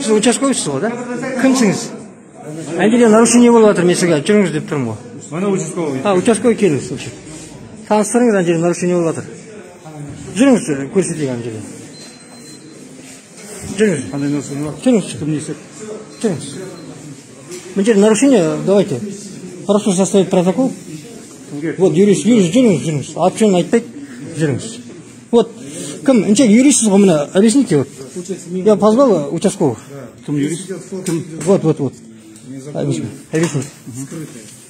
сіз участковыйсыз ғой да кімсіңіз ана жерде нарушение болып жатыр мен сізге жүріңіз деп тұрмын ғой Mana участковый. а участковый келіңіз таныстырыңыз ана жерде нарушение болып жатыр жүріңіз көрсетейік ана жерде жүріңіз Qanday narsa bor? жүріңіз Kimni esa жүріңіз мына жерде нарушение давайте. Прошу составить протокол. Вот юрист юрист жүріңіз жүріңіз аты жөнін айтпайды жүріңіз вот кім мына юристсіз ғой міне объясните вот я позвал участковых Kim yurist? Kim? вот вот вот объясни объясни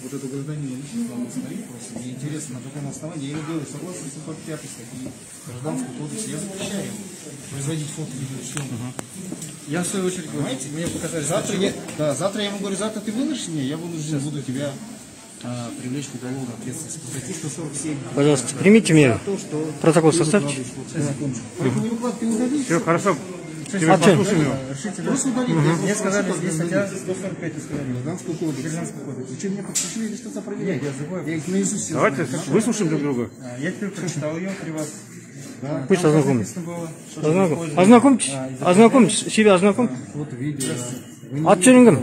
Вот это гражданин лично стоит просто. Мне интересно, на каком основании. Я ему говорю, согласно 705 статьи Гражданского кодекса, я запрещаю ему производить фото видеосъемку. Я в свою очередь говорю, знаете, мне показали, завтра я, да, завтра я ему говорю, завтра ты вынужден мне, я вынужден буду тебя а, привлечь к уголовной ответственности. По статье 147. пожалуйста примите меры То, что протокол составьте. Все, хорошо. А чё? послушаем его. Удали. Мне сказали, здесь статья 145 сказали. Гражданского кодекса. Гражданского кодекса. Вы что, меня подключили или что-то проверяете? Нет, я живой. Я их наизусть все Давайте выслушаем друг друга. Я теперь прочитал ее при вас. Да, Пусть ознакомится. написано было, что Ознаком- использовать- Ознакомьтесь, ознакомьтесь, себя ознакомьте. Аты жөнің кім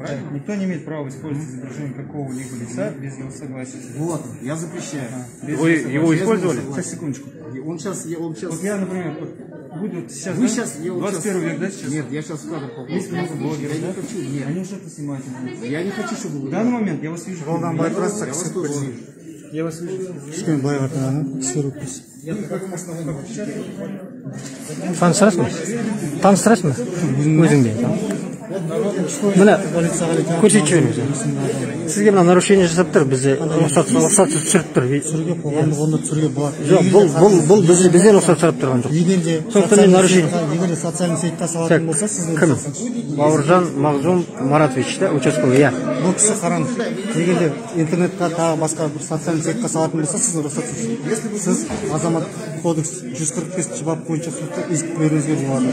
Правильно? Никто не имеет права использовать изображение какого-либо лица без его согласия. Вот, я запрещаю. Без Вы его его согласия. использовали? Сейчас, секундочку. Он сейчас, я, он сейчас... Вот я, например, вот буду вот сейчас, Вы да? сейчас, я вот 21 сейчас- век, да, сейчас? Нет, я сейчас в кадр попал. Есть много блогеров, Я да? не хочу, нет. Они уже это снимают. Я не хочу, чтобы вы... В данный момент я вас вижу. Я вас тоже вижу. Я вас вижу. кішкене былай қарата кісілер таныстырасың ба таныстырасың ба өзіңді міне көрсетіп жіберіңіз сізге мына нарушение жасап тұр бізде рұқсат рұқсатсыз түсіріп тұр. Түсіруге қоғамдық орында түсіруге болады. Жоқ бұл бұл бұл біз бізден рұқсат сұрап тұрған жоқ егер де сондықтан мен нарушение егер де социальный сетьта так салатын болса сіздің кім? бауыржан мағзұм маратович да участковый иә. Бұл кісі қараңыз егер де интернетқа тағы басқа бір социальный сетьқа салатын болса сіздің рұқсатсыз сіз азаматтық кодекс жүз қырық бесінші бап бойынша сотта иск беруіңізге болады.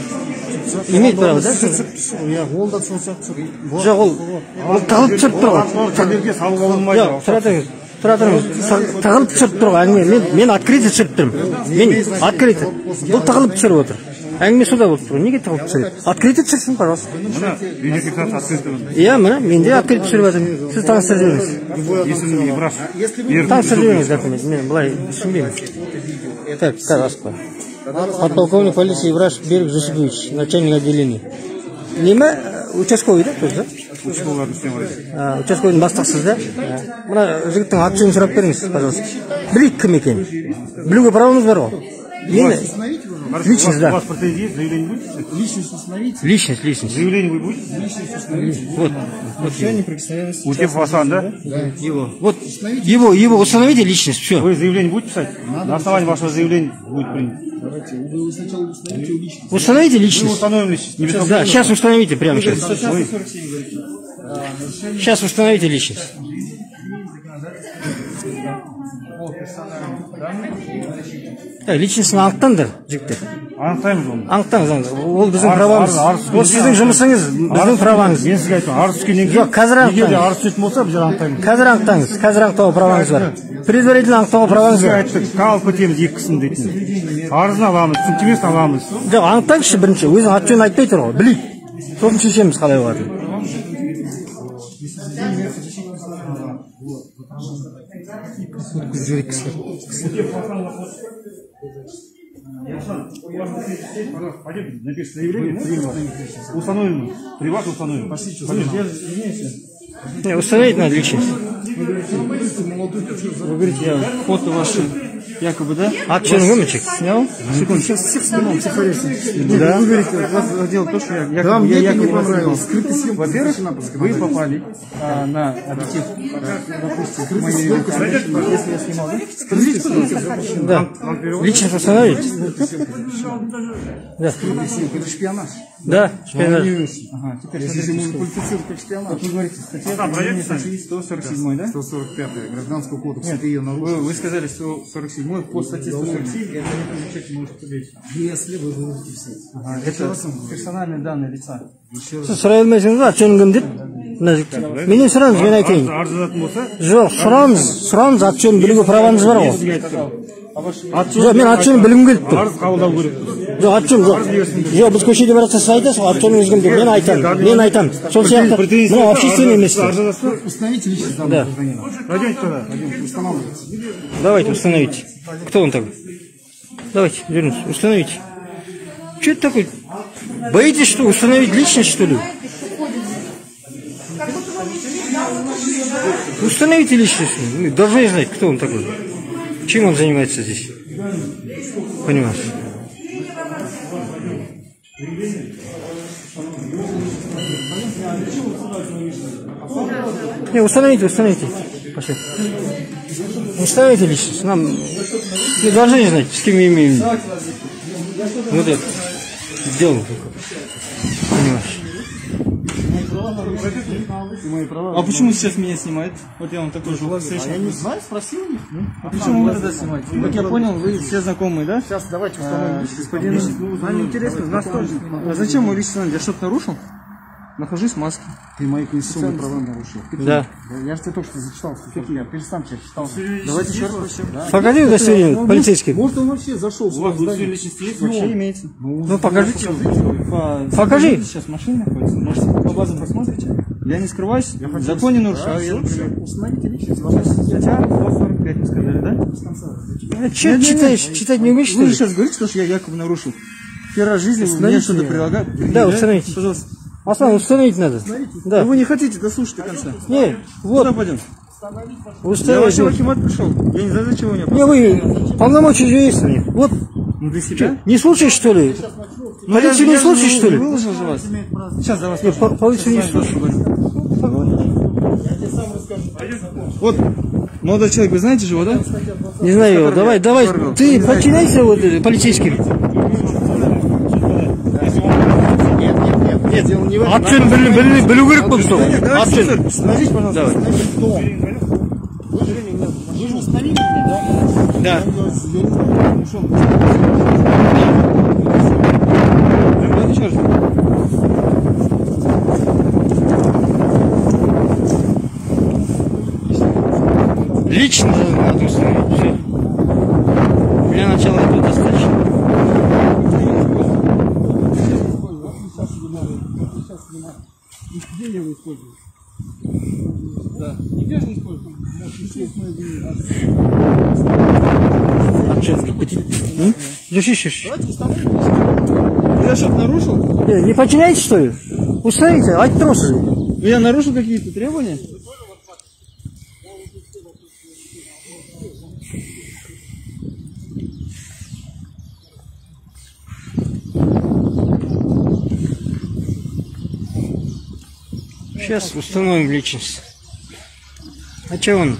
Имеет право, да? иә ол да сол сияқты. Жоқ ол ол тығылып түсіріп тұр ғой салуға болмайды. жоқ тұра тұрыңыз тұра тұрыңыз тығылып түсіріп тұр ғой әңгіме мен мен открытый түсіріп тұрмын. Мен открытый бұл тығылып түсіріп отыр. Әңгіме сода болып тұр. Ғой неге тығылып түсіреді? Открытый түсірсін пожалуйста. Мына видеофиксация открытый. иә міне мен де открытый түсіріп жатырмын сіз таныстырып жіберіңіз Есімім Ибраш. таныстырып жіберіңіз документ. Мен былай түсінбеймін так асықпа подполковник полиции Ибраш Берг Жусупович начальник отделения. Неме участковый да тоже да? Участковый істеп участковыйдың бастықсыз да? Мына жігіттің аты жөнін сұрап беріңіз пожалуйста. Білейік кім екенін білуге правомыз бар ғой. Личность, у вас- да. У вас претензии есть? Заявление будете писать? Личность установите. личность личность Заявление вы будете? вот вот Все неприкосновенность. Утев Асан, да? его вот его его установите личность все Вы заявление будете писать? На основании вашего заявления будет принято. Давайте, вы сначала установите личность. установите Мы личность установим личность. Не да беспокойтесь. сейчас установите прямо сейчас 147 говорите. сейчас установите личность Э, личностьін анықтаңдар жігіттер Анықтаймыз оны. анықтаңыз ол біздің правамыз. ол сіздің жұмысыңыз біздің праваңыз Мен сізге айттым, арыз түскеннен кейін Жоқ, қазір егер де арыз түсетін болса, біз анықтаймыз. қазір анықтаңыз қазір анықтауға праваңыз бар. Предварительно анықтауға праваңыз бар. айттық, алып кетеміз екі кісіні дейтін. Арызын аламыз, түсініктемесін аламыз. жоқ анықтаңызшы бірінші. Өзің аты жөнін айтпай тұр ғой. Білейік. Сосын шешеміз қалай болатынын. Пойдемте, напишите заявление. Установим. При вас установим. не установить надо личность Вы говорите, я фото ваше якобы, да? жөнің кім мальчик Снял? Секунду, сейчас всех снимал, психорезно. Да. Вы говорите, вас дело то, что я якобы, Вам я якобы не понравилось. снимал. Скрытый съемка Во-первых, вы попали а, на объектив, а, допустим, моей если я снимал, да? да личность установить да Съемка, это шпионаж. Да шпионаж. Ага, теперь Если что. квалифицировать как шпионаж. Вы говорите, статья Да, пройдете статьи 147, да? 145 Гражданского кодекса. Нет, ты ее нарушил. Вы, вы сказали 147 по статье 147, это не привлечение может быть. Если вы выносите все. Ага, это персональные данные лица. сіз сұрай алмайсыңыз ба аты деп мына жігіттен менен сұраңыз мен айтайын Арыз жазатын болса, жоқ сұраңыз сұраңыз аты жөнін білуге праваңыз бар ғой жоқ мен аты жөнін білгім келіп тұр арыз қабылдау керек. жоқ аты жөнім жоқ жоқ біз көшеде бара жатса сіз айтасыз ғой аты жөнін өзгерген деп мен айтамын мен айтамын сол сияқты мынау общественный место Установите личность данного Да. гражданина. Оденьте туда. Устанавливайте. давайте установите кто он такой давайте вернусь установите что это такое боитесь что установить личность что ли Установите личность. Мы должны знать, кто он такой. Чем он занимается здесь. Понимаешь? Не, установите, установите. Пошли. Установите личность. Нам мы должны знать, с кем мы имеем. Вот это. Дело. Понимаешь? А почему сейчас меня снимают? Вот я вам такой же встречный. Я не знаю, спросил у них. А почему вы тогда снимаете? Как я понял, вы все знакомые, да? Сейчас давайте установим личность. Господин, нам интересно, нас тоже. А зачем мой личный номер? Я что-то нарушил? Нахожусь в маске. Ты мои конституционные права нарушил. Да. Да, Я же тебе только что зачитал. Какие? Перестань тебя читал. Давайте еще раз прочтем. Покажи удостоверение полицейский. Может, он вообще зашел в свое здание. Вообще имеется. Ну покажите. По- Покажи. Сейчас машина находится. Может, по базам посмотрите? Я не скрываюсь, закон не нарушаю. Я например, Установите личность. Статья 245 вы сказали, да? Че читаешь? Читать не умеешь, что Вы сейчас говорите, что я якобы нарушил. Первый раз в жизни мне что-то предлагаете. Да, установите. Пожалуйста. Аслан, установить надо. Да. Но вы не хотите дослушать до конца. Не, Куда вот, пойдем? Я вообще в вот. Акимат пришел. Я не знаю, зачем вы меня Не, вы, полномочия же есть у них. Вот, Ну, для себя? не слушаешь, что ли? Ну, Полицию не слушаешь, что ли? Выложил же вас. Сейчас за вас. Не, по- полицию не слушаешь. Вот, молодой человек, вы знаете же его, да? Не знаю его. Давай, давай, ты подчиняйся вот полицейским. Нет, нет, нет. Нет, дело не в этом. Аты жөнін білу, білу, білу керек болды сол. Давайте, Аты жөнін. Смотрите, пожалуйста. Давай. Кто? Вы же, вы же установили меня, да? Да. Я не- я не знаю, ну что он- Давайте еще раз. Лично надо установить. Все. Для начала Держи, держи. Я что-то нарушил? Не, не подчиняйтесь, что ли? Установите, а тросы. Ну, Я нарушил какие-то требования? Сейчас установим личность. А че он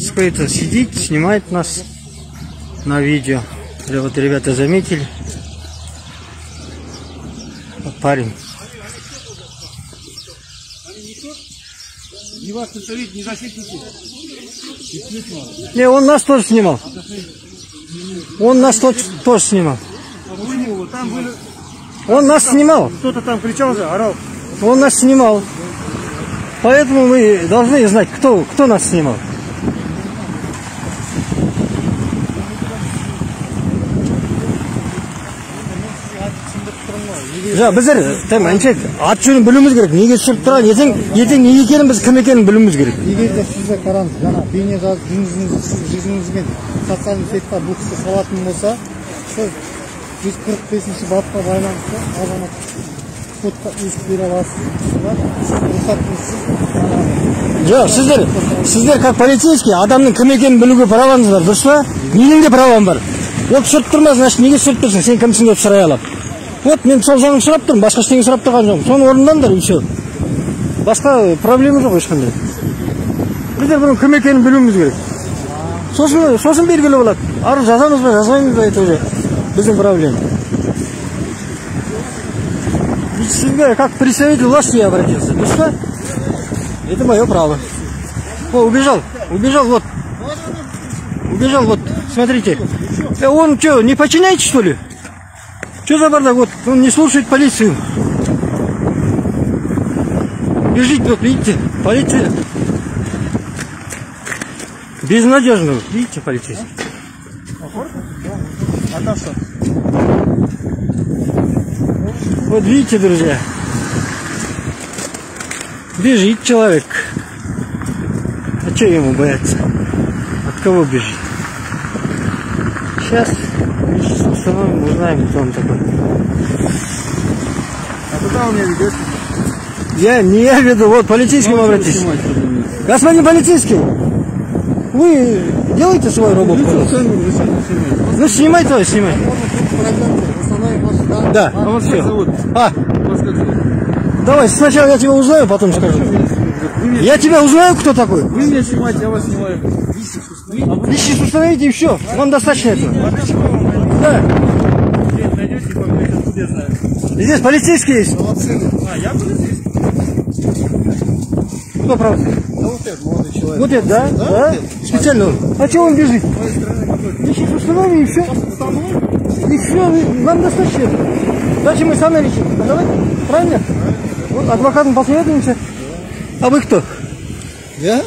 скрыто сидит, снимает нас на видео. Или вот ребята заметили. Вот парень. Не, он нас тоже снимал. Он нас тот- тоже снимал. Он нас снимал. Кто-то там кричал же, орал. Он нас снимал. Поэтому мы должны знать, кто, кто нас снимал. жа біздер әншек аты жөнін білуіміз керек неге түсіріп тұрған ертең ертең не екенін біз кім екенін білуіміз керек егер де сізді қараңыз жаңа бейне жазып жүзіңіз жүзіңізбен социальный сетьқа бұл кісі салатын болса сіз жүз қырық бесінші бапқа байланысты азаматтық жоқ сіздер сіздер как полицейский адамның кім екенін білуге праваңыз бар дұрыс па? Менің де правам бар. Ол түсіріп тұрма значит неге түсіріп тұрсың? Сен кімсің деп сұрай аламын вот мен сол жағын сұрап тұрмын басқа ештеңе сұрап тұрған жоқпын. Соны орындаңдар и все басқа проблема жоқ ешқандай. Біздер бұның кім екенін білуіміз керек. Сосын сосын белгілі болады. Арыз жазамыз ба жазбаймыз ба это біздің проблема. Сізге как представитель власти я обратился дұрыс па это мое право. О, убежал, убежал, вот. Убежал, вот, смотрите. Э, Он что, не подчиняется, что ли? Что за бардак? Вот, он не слушает полицию. Бежит, вот, видите, полиция. Безнадежно, видите, полицейский. А там что? Вот видите, друзья, бежит человек. А что ему бояться? От кого бежит? Сейчас установим, узнаем, кто он такой. А куда вы меня ведете? Я не я веду, вот полицейским обратись. Господин полицейский, вы делаете работу? пожалуйста? Ну снимай то, снимай. Да? Да, А вас как зовут? А, Вас как зовут? давай, сначала я тебя узнаю, потом скажу. Я тебя узнаю, кто такой. Вы меня снимаете, я вас снимаю. Личность установите и все. Вам достаточно этого. Да. Здесь полицейский есть. А, я полицейский. Кто правда? Да вот этот молодой человек. Вот это, да? Да? Специально он. А чего он бежит? Личность установи и все. И все, нам достаточно этого. Дальше мы сами решим. А давай, правильно? Вот адвокатом посоветуемся. А вы кто? Я?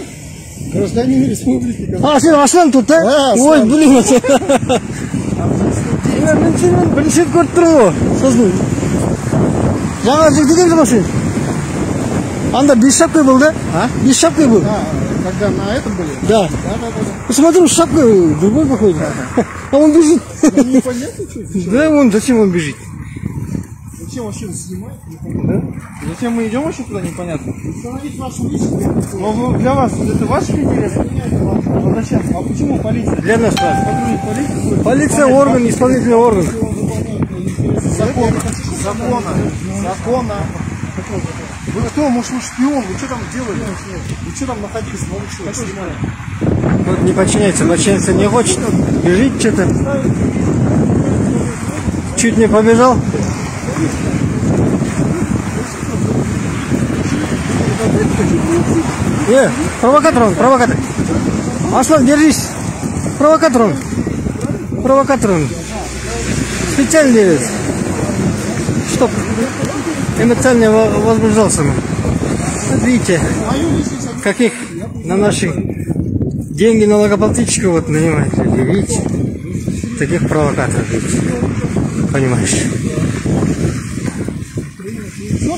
Гражданин республики. А, сен Аслан тут, да? Да, Ой, Аслан. блин, это... Я мен сені бірінші рет көріп тұрмын ғой сосын жаңа жігіт екен ғой сен анда без шапкой был да А? без шапкой был А, когда на этом были? да Да, да, да. посмотрю с шапкой другой какой-то а он бежит да. Непонятно, что да он зачем он бежит Зачем вообще снимать? Зачем мы идем вообще туда, непонятно. Установить вашу личность. Но вы- для вас это ваш интерес? А зачем? А почему полиция? для нас Патрульная полиция? полиция орган исполнительный орган Закона. Закона. Закона. Вы кто? Может, вы шпион? Вы что там делали? Вы что там находились? Ну, вы что, снимали? вот не подчиняется подчиняться не хочет бежит что-то чуть не побежал Э, провокатор он, провокатор. Аслан, держись. Провокатор он. Провокатор он. Специально делает. Чтоб эмоционально во- возбуждался. Вот видите, каких на наши деньги налогоплательщиков вот нанимают видите? Таких провокаторов, видите. Понимаешь?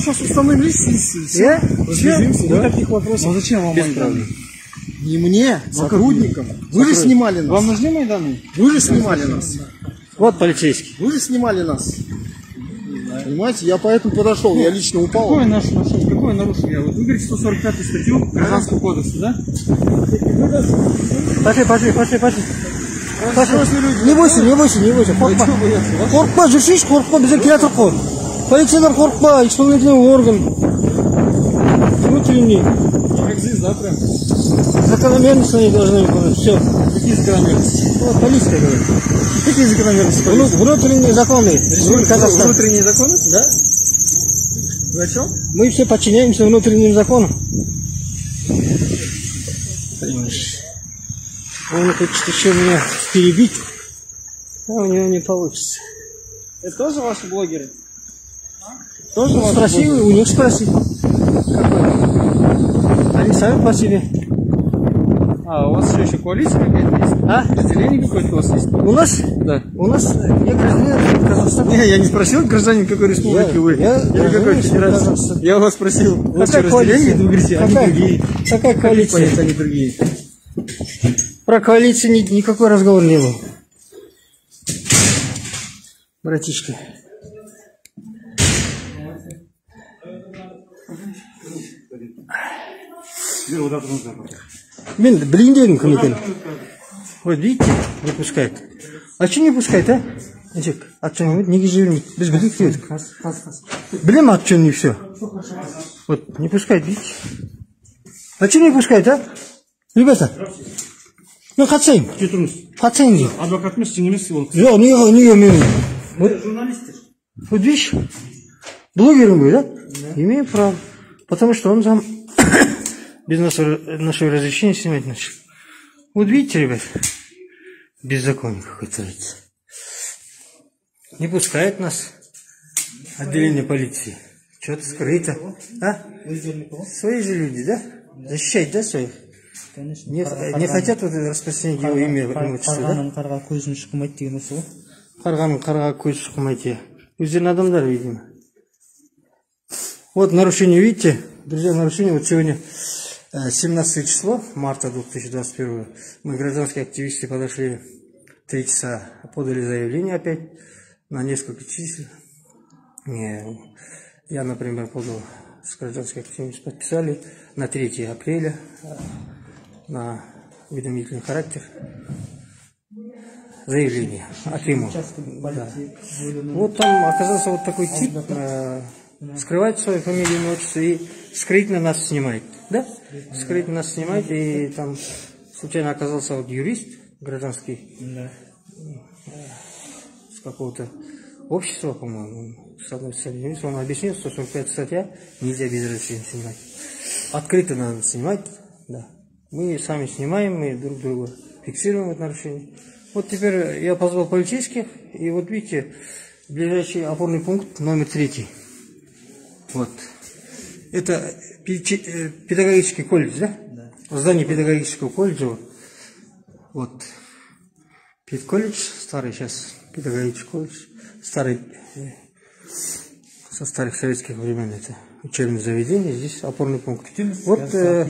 Ну, сейчас установим лестницы. Я? Разбежимся, Да. Никаких вопросов. А зачем вам Майдан? Не мне, сотрудникам. Вы же снимали нас. Вам нужны Майданы? Вы же снимали нас. Вот полицейский. Вы же снимали нас. Понимаете, я поэтому подошел, я лично упал. Какое наше нарушение? Какое нарушение? Вот вы говорите 145 статью Гражданского кодекса, да? Пошли, пошли, пошли, пошли. Не бойся, не бойся, не бойся. Қорықпа, жүрсейші, қорықпа, біздер келе жатырмық қой. Полициядан қорықпа, исполнительный орган. Внутренний. Как здесь, да, прям? Закономерности они должны выполнять. Все. Какие закономерности? Вот полиция говорит. Какие закономерности? Вну- Внутренние законы. Республики Казахстан. Внутренние законы? Да. Вы о чем? Мы все подчиняемся внутренним законам. Понимаешь? Он хочет еще меня перебить, а у него не получится. Это тоже ваши блогеры? Тоже ваши Спроси, у них спроси. Они сами по себе. А, у вас что, еще коалиция какая-то есть? А? Разделение какое-то у вас есть? У нас? Да. У нас я гражданин Казахстана. Не, я не спросил, гражданин какой республики Я- вы. я Или какой федерации. Я у вас спросил, у вас что, Какая разделение? коалиция? Вы говорите, они Какая? другие. Какая Как коалиция? понять, они другие? Про коалицию ни- никакой разговор не был. Братишка. Мен блин дедім кім екенін. Вот видите, не пускает. А что не пускает, а? Әжек, ат жөнін неге жібермейді? Біз білдік дедік. Білем ат жөнін и все. Вот, не пускает, видите? А что не пускает, а? Ребята, мен қатысайын. Кете тұрыңыз. Қатысайын деймін. Адвокат емес, сен емес ол. Жоқ, неге, неге мен... Вот, Журналистер. вот видишь, блогером говорю, да? Имею право. Потому что он сам без нашего, нашего разрешения снимать начал. Вот видите, ребят, беззаконие какое творится. Не пускает нас отделение полиции. Что-то скрыто. А? Свои же люди, да? Защищать, да, своих? Не, не хотят вот это распространить его имя, имущество, да? қарғаның қарға көзін шықмайды деген осы ғой Қарғаның қарға көз шықмайды. Өздерінің адамдары, видимо. Вот нарушение, видите, друзья, нарушение вот сегодня э, 17 число марта 2021. Мы, гражданские активисты, подошли три часа, подали заявление опять на несколько чисел. Не, Я, например, подал с гражданской активностью, подписали на 3 апреля э, на уведомительный характер заявление от ему. Да. Вот там оказался вот такой тип, э, скрывает свою фамилию, имя, отчество и скрытно нас снимает. Да? Скрытно нас снимает, и там случайно оказался вот юрист гражданский э, с какого-то общества, по-моему, с одной стороны. Он объяснил, что 45 статья нельзя без разрешения снимать. Открыто надо снимать, да. Мы сами снимаем, мы друг друга фиксируем это нарушение. Вот теперь я позвал полицейских, и вот видите, ближайший опорный пункт номер третий. Вот. Это э, педагогический колледж, да? Да. Здание педагогического колледжа. Вот. вот. Педколледж, старый сейчас педагогический колледж, старый, э, со старых советских времен это учебное заведение, здесь опорный пункт. Вот э,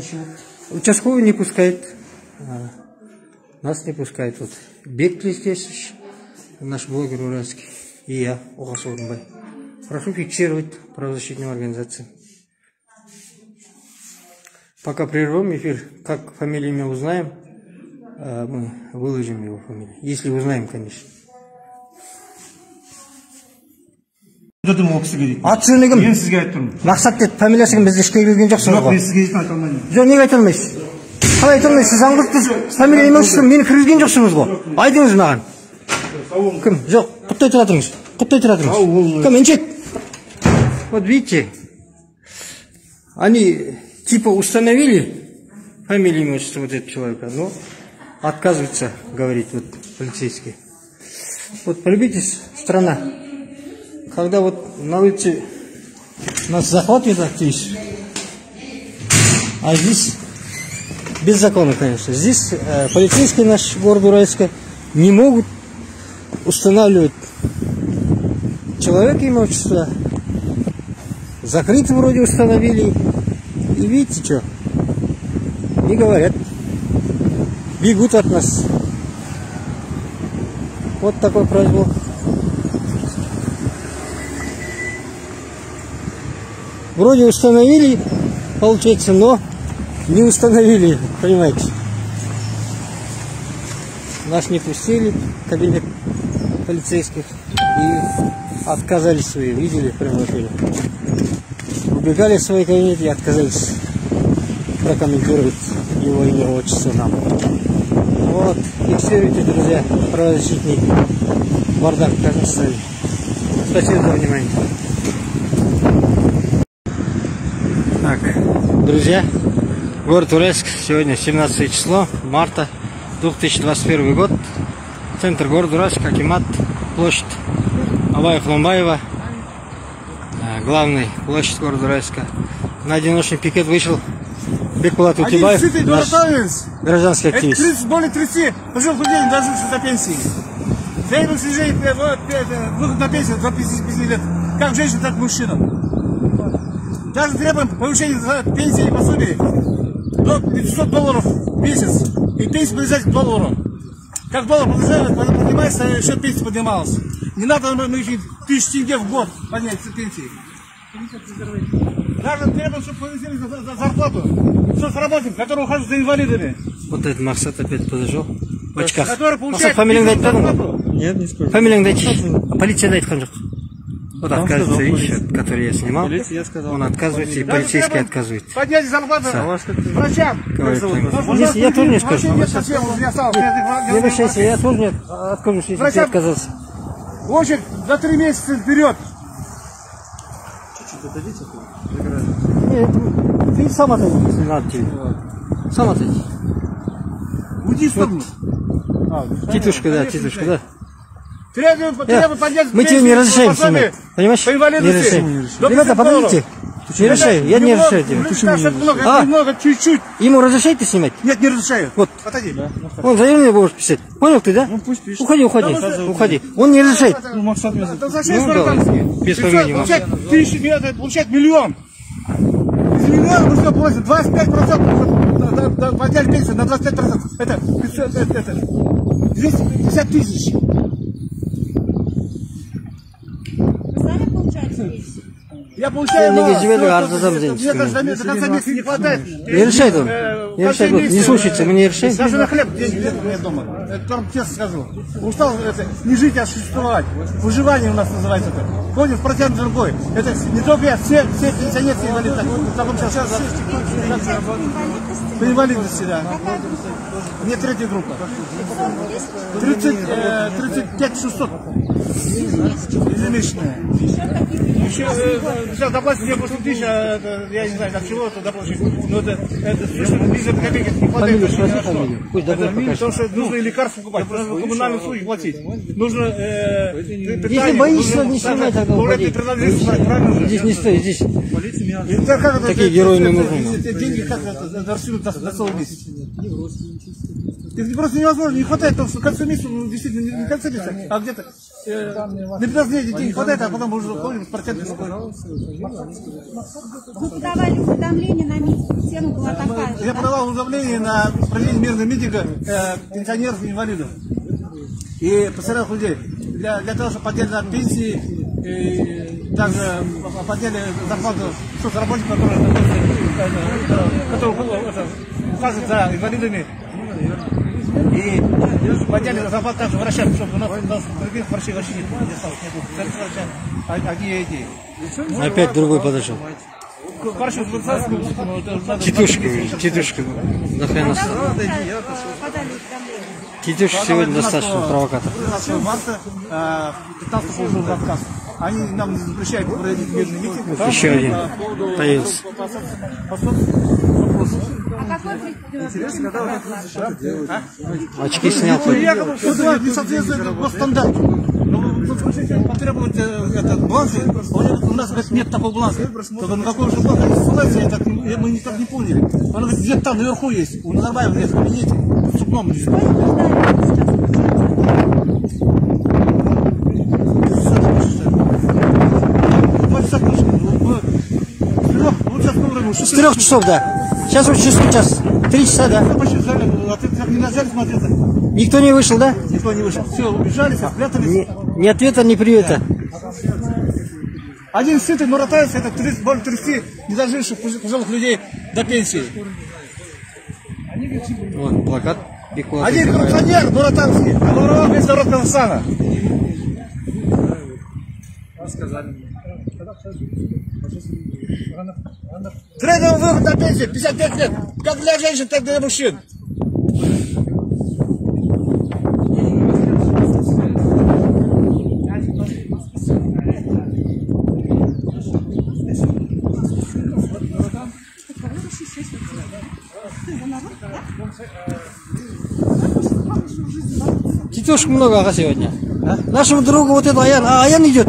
участковый не пускает, а, нас не пускает. Вот Бектли здесь, наш блогер уральский, и я, Угас Орынбай. Прошу фиксировать правозащитную организацию. Пока прервем эфир, как фамилию имя узнаем, мы выложим его фамилию. Если узнаем, конечно. Дедім ол кісіге дейді аты жөні кім мен сізге айтып тұрмын. Мақсат деді фамилиясы кім біз ешкімге келген жоқсың жоқ мен сізге ешкім айта алмаймын. Жоқ неге айта алмайсыз? Қалай айта алмайсыз? Заң бұзыпсыз фамилия отчество мені кіргізген жоқсыз ғой. Айтыңыз маған. Кім? Жоқ құптай тұра тұрыңыз. Құптай тұра тұрыңыз. Кім? Інчет вот видите они типа установили фамилию имя отчество вот этого человека но отказывается говорить вот полицейские вот полюбитесь страна когда вот на улице нас захватывает активист, а здесь без закона, конечно. Здесь э, полицейские наш город Уральска не могут устанавливать человека имя Закрыто вроде установили. И видите что? Не говорят. Бегут от нас. Вот такой произвол. Вроде установили, получается, но не установили, понимаете. Нас не пустили кабинет полицейских и отказались свои, видели эфире. Убегали в свои кабинеты и отказались прокомментировать его имя, отчество нам. Вот, фиксируйте, друзья, правозащитный бардак в Казахстане. Спасибо за внимание. Так, друзья, город Уральск, сегодня 17 число марта 2021 год. Центр города Уральск, Акимат, площадь Абаев Главный площадь города Уральска. На одиночный пикет вышел Бекбулат Утибаев, наш гражданский Это активист. 30, более 30 пожилых людей, не доживших до пенсии. Требуем снижения э, э, выход на пенсию до 50 лет. Как женщина, так и мужчина. Даже требуем повышения пенсии и пособий до 500 долларов в месяц. И пенсия поднять к доллару. Как доллар поднимается, поднимается, еще пенсия поднималась. Не надо ну, ну, еще тысяч тенге в год поднять пенсии. Даже требуем, чтобы повысили за, за- за зарплату соцработникам, которые ухаживают за инвалидами. Вот этот Максат опять подошел в очках. Который Максат, фамилияңды ғой? зарплату. Нет, не скажу. Фамилияңды айтшы. А полицияда айтқан жоқ. Вот отказывается, видишь, который я снимал. Полиция, я сказал. Он отказывается, и полицейский требуем отказывается. Поднять зарплату врачам. Я тоже не вообще скажу. Не обращайся, я тоже не откажусь, если ты отказался. Очередь за три месяца вперед. Нет, ты сам отойди, если надо тебе. Сам отойди. Уйди в сторону. Титушка, да, титушка, да. Требуем, требуем поднять Мы тебе не разрешаем снимать. Понимаешь? По Не разрешаем. Ребята, 50 подождите. Не разрешаю, я не Немного, разрешаю тебе. ну, так, что много, А. немного, чуть-чуть. Ему разрешаете снимать? Нет, не разрешаю. Вот. Отойди. Он заявление будешь писать. Понял ты, да? Уходи, уходи, уходи. Он не разрешает. Ну, давай. Без И всё, фамилии, Получает тысячу, миллион, получает миллион. миллиона, мы что платим? 25 процентов. Подняли пенсию на 25 процентов. Это 500, это, это 250 тысяч. Вы сами получаете пенсию? Я получаю... Мне даже до до конца месяца не хватает. Не решает он. Э, Не решает он. Не слушается, мы не решаем. Даже на хлеб денег нет у меня дома. Это там честно скажу. Устал это, не жить, а существовать. Выживание у нас называется это. Ходим в протяг другой. Это не только я, все, все пенсионеры инвалиды. Так, в таком сейчас по инвалидности, да. Мне третья группа. 30, э, 35 600. Ежемесячная. Еще, э, сейчас доплатить мне 8 тысяч, а это, я не знаю, от чего это доплачивать. Но это, это слушай, без этой копейки не хватает. Фамилию спроси, фамилию. Пусть Это. Потому что нужно и лекарства покупать, нужно коммунальные услуги платить. Нужно э, питание. Если боишься, не да, тогда туалетный уходи. принадлежность, правильно же? Здесь не стой, здесь. Так как это- Такие это- герои не это- нужны Деньги как это растянут на, на целый месяц. Это просто невозможно, не хватает, потому что к концу месяца, ну, действительно, не, к концу месяца, а где-то э, на 15 дней денег не хватает, а потом мы уже ходим с процентами. Вы подавали уведомление на митинг. Тема была такая Я да? подавал уведомление на проведение мирного митинга э, пенсионеров и инвалидов. И постоянных людей. Для, для того, чтобы подняли на пенсии, и также подняли зарплату соцработникам, которые, находятся, э, которые э, это, ухаживают за инвалидами. И подняли зарплату также врачам, чтобы у нас, у нас других врачей вообще нет, не осталось, нету. Только врачи, а- Одни эти. Опять другой подошел. Тетушка, тетушка. Нахрен нас. Э? Тетушка сегодня достаточно провокатор. 12 марта, э, 15 уже в отказ. Они нам не запрещают проводить мирный митинг. Еще один По поводу- появился. По- по- по соцвопросу. А какой президент программа? Очки снял. Якобы что-то не соответствует госстандарту. Ну, потребовать этот баланс, у нас говорит, нет такого баланса. Только на какой же баланс они ссылаются, я так, не- мы никак не поняли. Она говорит, где-то там наверху есть, у Назарбаева есть в кабинете, в сукном лежит. Сколько вы ждали сейчас? Два часа крышка. Ну, Трех, вот сейчас сколько времени? С трех часов, да. Сейчас уже шестой час. Три часа, да. Почти жали, а ты так не нажали смотреть. Никто не вышел, да? Никто не вышел. Все, убежали, все спрятались. Ни, ни ответа, ни привета. Один сытый нуратаец, это 30, более 30 недоживших пожилых людей до пенсии. Вот плакат. Один коррупционер нуратанский, а воровал весь народ Казахстана. Требуем выход на пенсию, 55 лет, как для женщин, так для мужчин. Тетушек много, ага, сегодня. Нашему другу вот это Аян. А, Аян идет.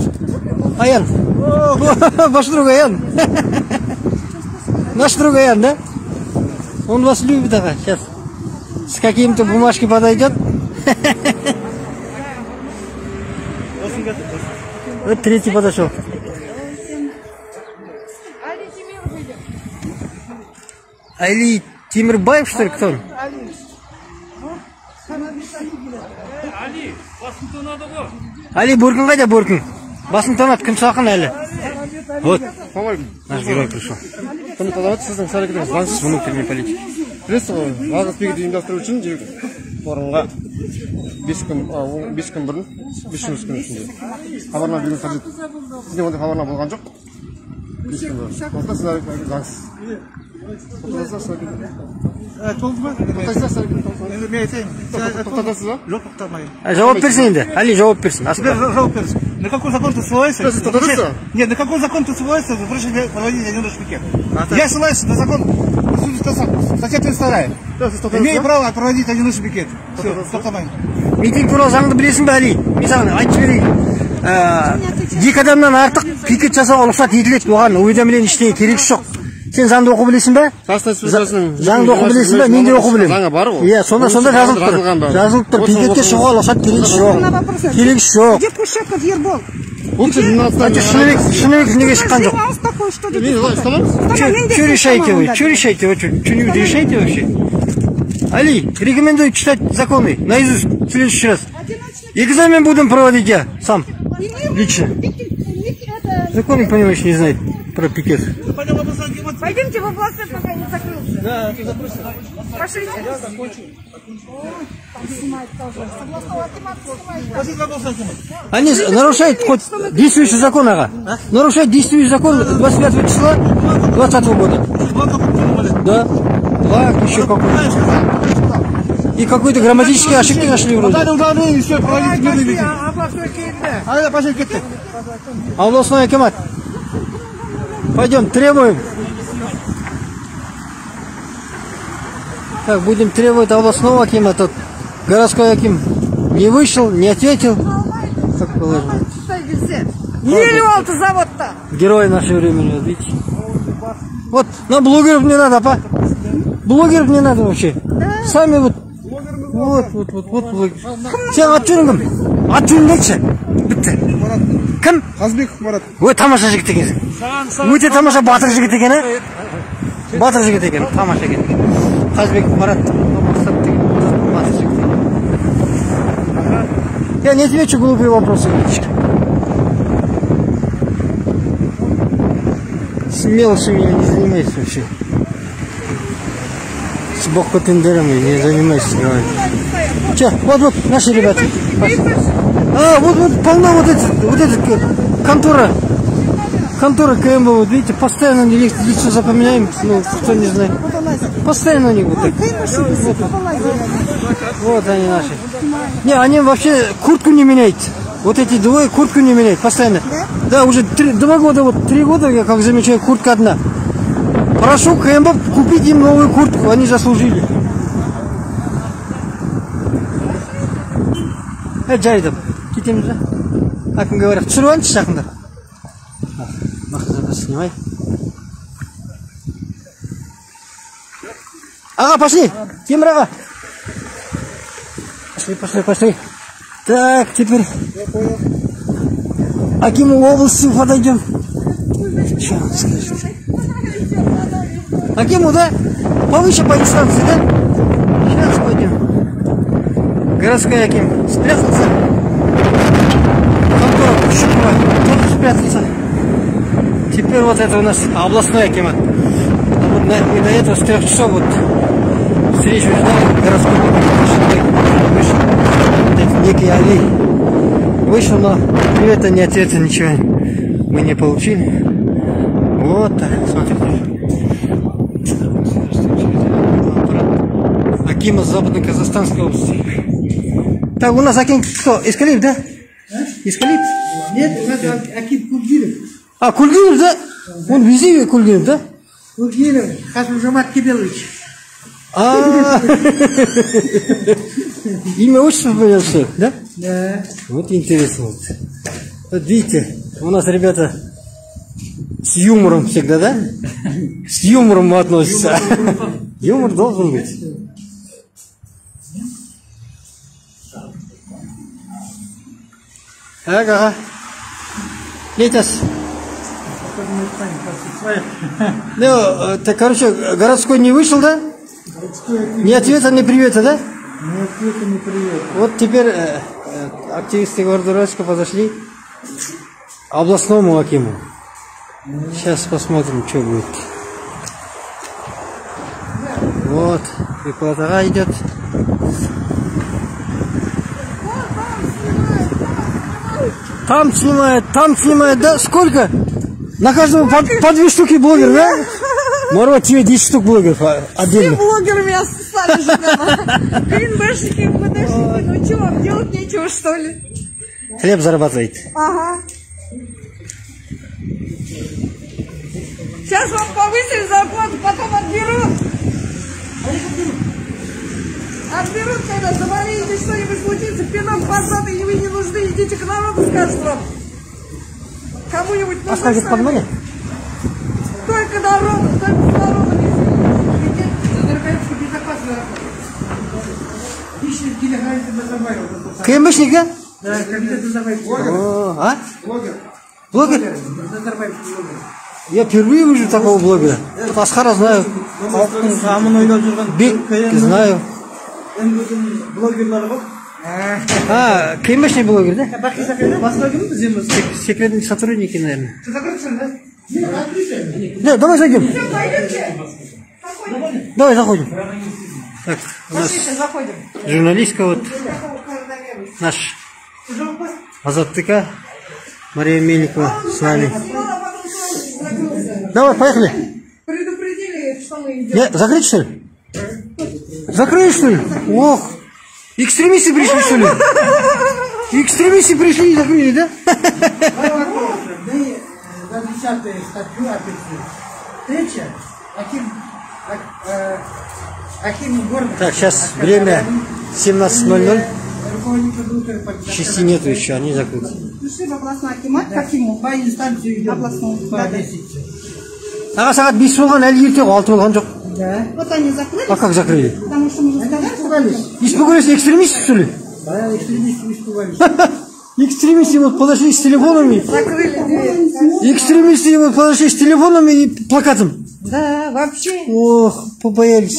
Аян. Ваш друг Аян. Наш друг Аян, да? Он вас любит, ага, сейчас. С каким-то бумажки подойдет. Вот третий подошел. Али Тимирбаев, что ли, кто он? Али Буркин қайда Буркин? Басын тонат, күн салқын әлі. Вот, наш герой пришел. Күні тазалады сіздің іс әрекетіңіз заңсыз Внутренний политик. білесіз ғой. Лазерс пикет ұйымдастыру үшін орынға бес күн бес күн бұрын бес жұмыс күні ішінде. Хабарлама беру қажет. Сізде ондай хабарлама болған жоқ? Бес күн бұрын. Сондықтан сіз заңсыз. Э, Жоқ, жауап берсін енді. Али жауап берсін. Жауап беріңіз. На какой закон ты ссылаешься? Нет, на какой закон ты ссылаешься, запрещение проводить одиночный пикет? Я ссылаюсь на закон статья 32. Имею право проводить одиночный пикет. Все, тоқтамаймын. Митинг туралы заңды білесің бе Али? Мен саған айтып жіберейін. Ә, екі адамнан артық пикет жасауға рұқсат етіледі. Оған уведомление ештеңе керек жоқ. Сен заңды оқу білесің республикасының Заңды оқу білесің бе? Мен де оқу білемін. заңы бар ғой Иә, сонда сонда жазылып тұр. Жазылып тұр. Пикетке шығуға рұқсат керек жоқ. Керек жоқ. Где Кушеков Ербол? 12 Значит, шыныбек неге шыққан жоқ что Что решаете вы? Что решаете вы? Что-нибудь решаете вообще? Али, рекомендую читать законы наизусть в следующий раз. Экзамен будем проводить я сам, лично. Законы, понимаешь, не знает про пикет. Пойдемте в областной, пока не закрылся. Да, Пошлите. Тоже. Областного акимата снимают. Они нарушают хоть действующий закон, ага. Нарушают действующий закон 25 числа 20 года. Да. Лак еще какой-то. И какой-то грамматические ошибки нашли вроде. Пошли, кетті. Областной акимат. Пойдем, требуем. Так, будем требовать областного акима. Тут городской аким не вышел, не ответил. Как положено. Миллион-то завод-то. Герой нашего времени, вот видите. Вот, нам блогеров не надо, па. Блогеров не надо вообще. Сами вот. Вот, вот, вот, вот блогер. Сен ат жөнің кім ат жөніңді айтшы бітті кім қазбеков марат ой тамаша жігіт екенсің өте тамаша батыр жігіт екен а батыр жігіт екен тамаша екен қазбеков марат мақсат деген батыр жігіт екен. я не отвечу глупые вопросы Юлечка. с мелочами я не занимаюсь вообще с бокотендерами не занимаюсь говорю. Че, вот вот наши ребята а вот вот полно вот эти вот эта к- контора. Контора КМБ вот видите постоянно они ли- лицо запоминаем ну кто не знает. Постоянно у них вот так. Вот они наши. Не они вообще куртку не меняют. Вот эти двое куртку не меняют постоянно. Да, уже три, два года вот три года я как замечаю куртка одна. Прошу КМБ купить им новую куртку они заслужили. Э, жайды кетеміз ба әкім говорят түсіріп алыңызшы жақында мақсат снимай аға пошли темір аға пошли пошли пошли так теперь акиму области подойдем Что он скажет? акиму да повыше по инстанции да сейчас пойдем городской аким спрятался. Контора Кущукова тоже спрятался. Теперь вот это у нас областной акимат. А вот на, и до этого с трех часов вот встречу ждал городской. Вышел. Некий Али. Вышел, но привета не ответа ничего мы не получили. Вот так, смотрите. Акима Западной Казахстанской области. Так, у нас Аким кто? Искалип, да? Искалип? Нет, у нас Аким Кульгинов. А, Кульгинов, да? Он везде Кульгинов, да? Кульгинов Хасм Жамат Кибелович. А, имя, отчество понял все, да? Да. Вот интересно. Вот. Вот видите, у нас ребята с юмором всегда, да? С юмором относятся. Юмор должен быть. Ага. Летяс. Ну, э, так, короче, городской не вышел, да? Ни ответа, ни привета, да? Ну, это не привет. Вот теперь э, э, активисты города Уральска подошли областному Акиму. Сейчас посмотрим, что будет. Вот, прикладара идет. Там снимает, там снимает, да? Сколько? На каждого по, по две штуки блогер, да? Марва, тебе 10 штук блогеров а, отдельно. Блогерами стали же. КНБшники, МВДшники. Ну что, вам делать нечего, что ли? Хлеб зарабатывает. Ага. Сейчас вам повысили зарплату, потом отберут. Отберут, когда заболеете, что-нибудь случится, пинок позад, и вы не нужны, идите к народу, скажут вам. Кому-нибудь нужно Оставить что-нибудь? подмоне? Только народу, только Назарбаева. КМБшник, да? Комитет Назарбаева. О, а? блогер Блогер? Я впервые вижу такого блогера. Вот Асхара знаю. Бек знаю енді өзім блогерлар ғой А, клемешный блогер, да? басқа кім біз емес Сек- Секретные сотрудники, наверное. ты закрытсың да Да, давай зайдем. Давай заходим. Так, у нас Заходим. журналистка вот наш Азаттыка Мария Мельникова с нами. Давай, поехали. Предупредили, что мы идем. Я, закрыть что ли? Закрыли что ли? Ох, экстремисты пришли что ли? Экстремисты пришли и закрыли, да? Мы за 10 статью описываем. Третья, Аким, Ак- Аким города. Так, сейчас время 17.00. Руководитель группы политики. Части нету еще, они закрыты. Пришли в областной акимат? По. Областной. По Да. 10. аға сағат бес болған әлі ерте ғой алты болған жоқ Да. Вот они закрыли, а как закрыли? Потому что мы же сказали, что Испугались. испугались экстремисты что ли? Да, экстремисты испугались. экстремисты вот подошли с телефонами. Закрыли дверь. экстремисты вот подошли с телефонами и плакатом. Да, вообще. ох побоялись.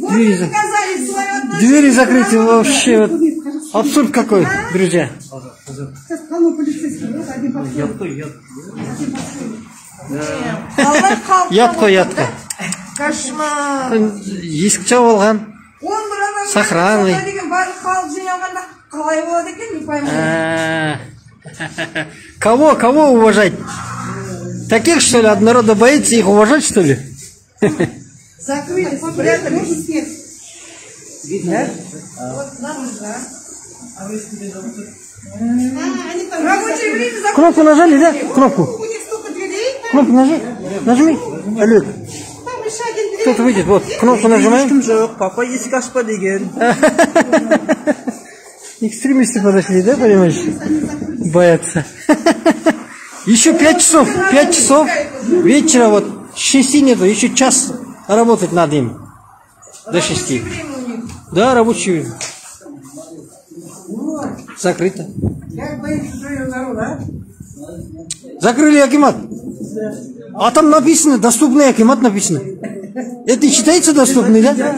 Вот Двери вы за- показали свое отношение. двери закрыты вообще вот. Абсурд какой друзья. Сейчас полно полицейских. Вот Кошмар. есік жауып алған Сохранный. сода деген барлық халық жиналғанда қалай болады екен не пойму А, кого кого уважать? Таких что ли одна народа боится их уважать что ли? Закрыли спрятали видно вот нам да А, они там рабочее время закончили. кнопку нажали да? Кнопку. У них столько дверей кнопку нажи нажми. Олег кто-то выйдет вот кнопку нажимаем папа есік ашпа деген Экстремисты подошли, да, понимаешь? Боятся. Еще пять часов, пять часов вечера, вот шести нету, еще час работать надо им. До шести. Да, рабочий время. Закрыто. Как боится своего народа, Закрыли Акимат. А там написано, доступный Акимат написано. Это и считается доступный, да? Для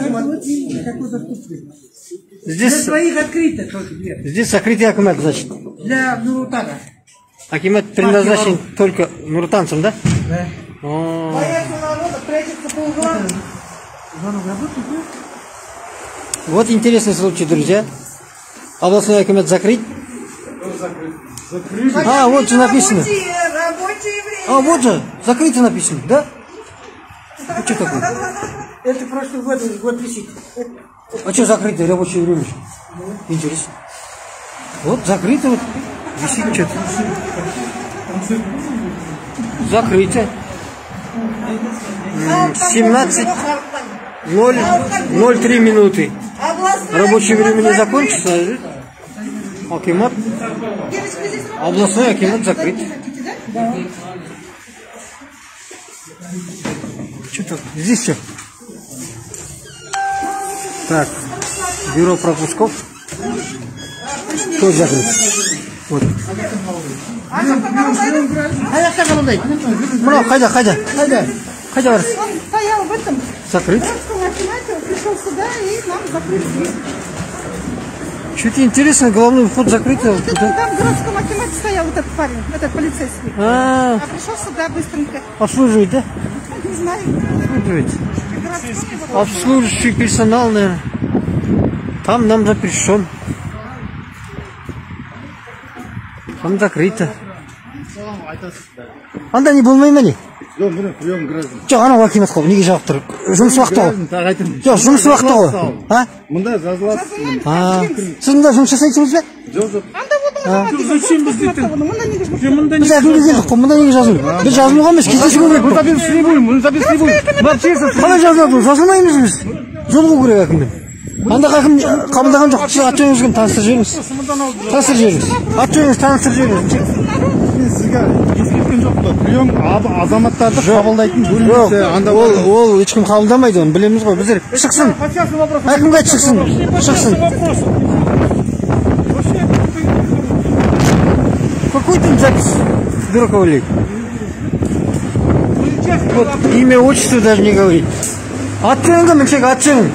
Здесь, своих открыто только дверь. здесь закрытый Акимат, значит. Для Нурутана. Акимат предназначен только нуртанцам, да? Да. О. боятся народа прячутся по углам Вот интересный случай, друзья. Областной акимат А, вот же написано. рабочее, рабочее время А, вот же, закрыто написано, да? А что такое? Это просто год, год висит. А что закрыто рабочее время? Интересно. Вот закрыто вот. Висит что-то. Закрыто. М, 17 0 03 минуты. Рабочее время не закончится. Акимат, областной акимат закрыт. Хотите, да? Что тут? Здесь что? Так, бюро пропусков. Тоже закрыт. Вот. Мынау қайда, қайда? Қайда? Қайда бар? Он стоял в этом Закрыт. пришел сюда и нам закрыли. Чуть интересно, главный вход закрыт. а вот Где-то туда. там в городском акимате стоял этот парень, этот полицейский. А, А пришел сюда быстренько. обслуживает, да? Не знаю, его Обслуживающий персонал, наверное. Там нам запрещен. Там закрыто. анда не ма не жоқ міне прием граждан жоқ анау акимат қой неге жауып тұр? жұмыс уақыты ғой. Тағы айтамын жоқ жұмыс уақыты ғой. а? Мында жазыласыз а? Сіз мында жұмыс жасайсыз ба? Жоқ жоқ зачем біз дейтін? Мында неге жоқ? мында біз әкімге келдік қой мұнда неге жазылу біз жазылуға емес кездесу керек мы қой записывать не будем мы не будем қалай жазылады ол? Жазылмаймыз біз. Жолығу керек әкіммен анда әкім қабылдаған жоқ. Сіз ат жөніңізбен таныстырып жіберіңіз. Таныстырып жіберіңіз. Ат жөніңізді таныстырып жіберіңіз. Мен сізге ескерткен жоқ қой прием азаматтарды қабылдайтын анда ол ол ешкім қабылдамайды оны білеміз ғой. Біздер шықсын. Әкімге айтып шықсын? Шықсын. какой там запись дурака валяет. Вот имя, отчество даже не говорит. Ат жөнің кім,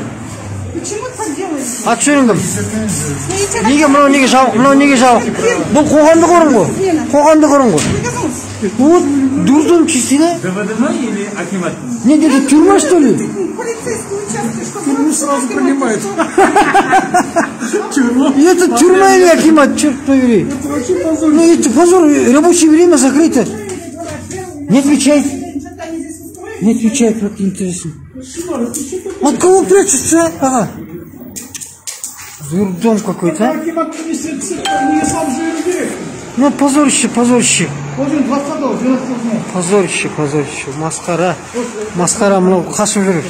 Ат? Смотрите, Неге мынау неге жабық, мынау неге жабық? Бұл қоғамдық орын ғой. Қоғамдық орын ғой. Вот, дурдом чистина. ДВДМ или Акимат? Нет, это тюрьма, что ли? полицейский участок, что Сразу понимают. И это тюрьма или Акимат, черт побери. Ну, это позор, рабочее время закрыто. Не отвечает. Не отвечает, вот интересно. От кого прячется? Ага. Дурдом какой-то. Ну, позорище, позорище. Вот он 20 годов, 12 знает. позорище позорище. Масқара масқара мынау қашып жүр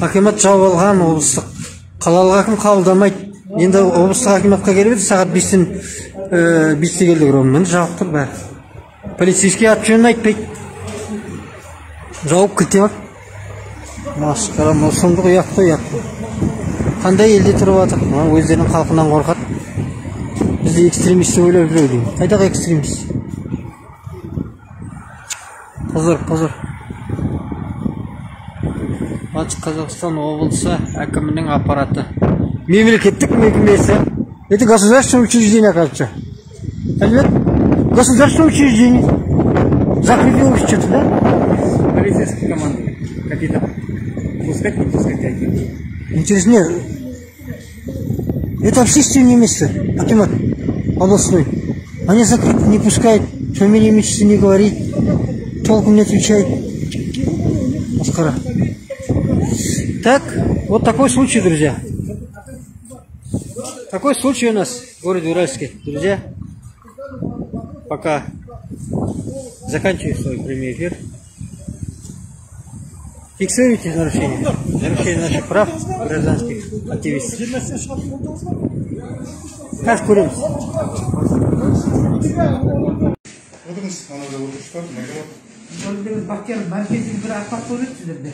акимат жауып алған облыстық қалалық әкім қабылдамайды енді облыстық акиматқа келіп еді сағат бестен ә, бесте келдік ровно міне жауып тұр бәрі. Полицейский аты жөнін айтпайды жауып кете бер масқара мынау сұмдық ұят қой ұят қандай елде тұрып жатыр? Мына өздерінің халқынан қорқады. Бізді экстремист деп ойлап жүр деймін қайдағы экстремист? Позор позор. Батыс қазақстан облысы әкімінің аппараты. Мемлекеттік мекемесі. Это государственное учреждение кажется. Әлбет? Государственное учреждение. Закрытый офис что-то да? Полицейская команда. Капитан. Пускать, не пускать. Интересно это общественное место акимат областной они закрыты не пускают фамилия имущество не говорит толком не отвечает Масқара. Так, вот такой случай, друзья. Такой случай у нас в городе Уральске. Друзья, пока заканчиваю свой прямой эфир. Фиксируете нарушение? Нарушение наших прав гражданских активистов. Как көреміз отырыңыз анада отырсыз ба мәрхабат бактияр мәркездегі бір аппақ көреді сіздерде